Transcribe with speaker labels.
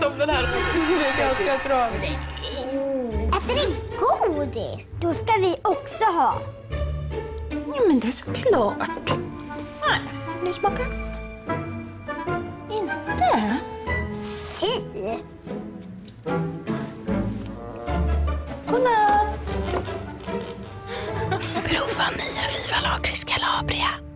Speaker 1: som den här...
Speaker 2: Det är ganska tragiskt.
Speaker 3: Äter ni godis? Då ska vi också ha.
Speaker 2: Ja, men det är såklart. Nej, nu smaka. Inte?
Speaker 3: Fy!
Speaker 2: Godnatt.
Speaker 4: Prova nya Viva Lakrits Calabria.